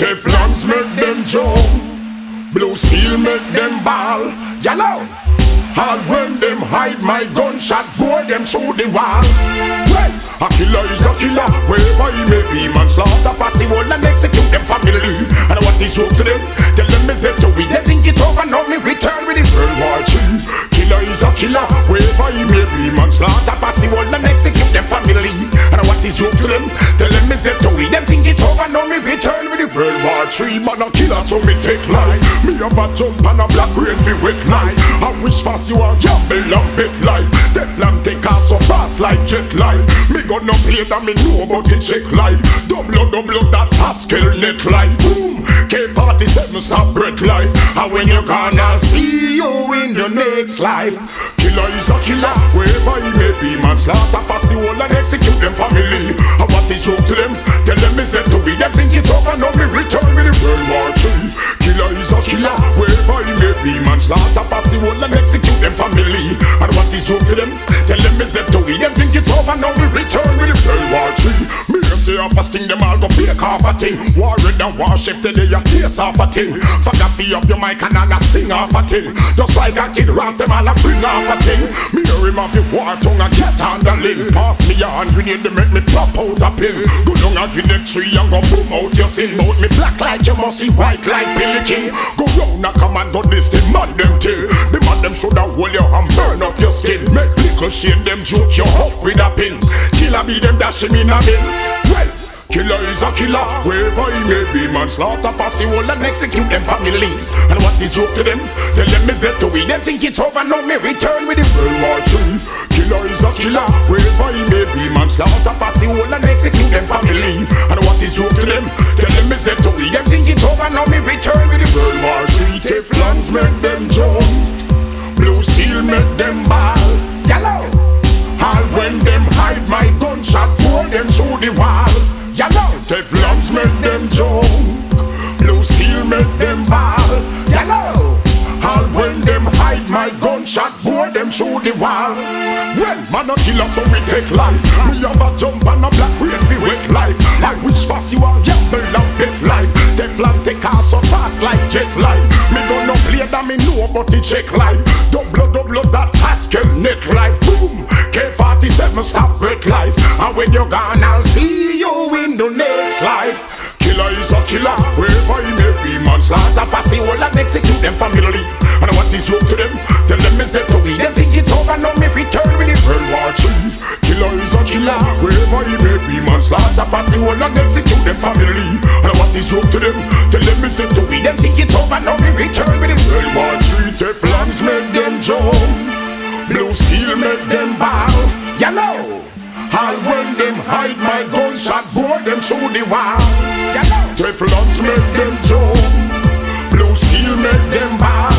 Teflons make them jump. Blue steel make them ball. Yellow. And when them hide my gunshot, bore them through the wall. Well, a killer is a killer, wherever he may be. Manslaughter, fussy wall and execute them family. And what is joke to them? Tell them is it to we. They think it's over, now me return with the World War II. Killer is a killer, wherever he may be. Manslaughter, fussy wall and execute them family. And what is joke to them? Tell World War III. Man a killer, so me take life. Me have a jump and a black rain fi wet life. I wish fast you are gamble and bit life. Teflon take off so fast like jet life. Me gonna play that me know about the check life. Double double that Pascal net life. Boom. K47 stop breath life. And when you I'll see you in the next life. Killer is a killer, wherever he may be. Manslaughter, fussy wall and execute them family. Tell them to think it's over, now we return with the World War III. Me say a fasting, them all go fake off a thing. War red and war shift today, a taste off a thing. Fee up your mic and a sing off a thing. Just like a kid rock them all a bring off a thing. Me hear him off your war tongue and get on the link. Pass me a hand grenade, they make me pop out a pill. Go down and give the tree and go boom out your sin. Bout me black like you must see white like Billy King. Go round and come and do this, the man them till. The man them shoulda hold you and burn up your skin. Make little shade them joke you up with a pin. Killer be them dash him in a bin. Well, Killer is a killer, wherever he may be. Manslaughter, fussy wall and execute them family. And what is joke to them? Tell them is that to we. Them think it's over, now me return with the World War III. Killer is a killer, wherever he may be. Manslaughter, fussy wall and execute them family. And what is joke to them? Tell them is that to we. Them think it's over, now me return with the World War III. Teflons make them jump. The wall. Well, man a killer, so we take life. We have a jump and a black rain fi wake life. I wish fast you are gamble and bet life. Teflon take off so fast like jet life. Me gonna play that me know about the check life. Double double that Pascal net life. Boom. K47 stop break life. And when you're gone, I'll see you in the next life. Killer is a killer, wherever he may be. Manslaughter, fussy, all and execute them family. May be. Manslaughter, fussy, all and execute them family. And what is joke to them? Tell them that to be. Them think it's over, now me return with the World War III. Teflons make them jump. Blue steel make them bow. Yellow. All when them hide my gunshot, bore them through the wall. Teflons make them jump. Blue steel make them bow.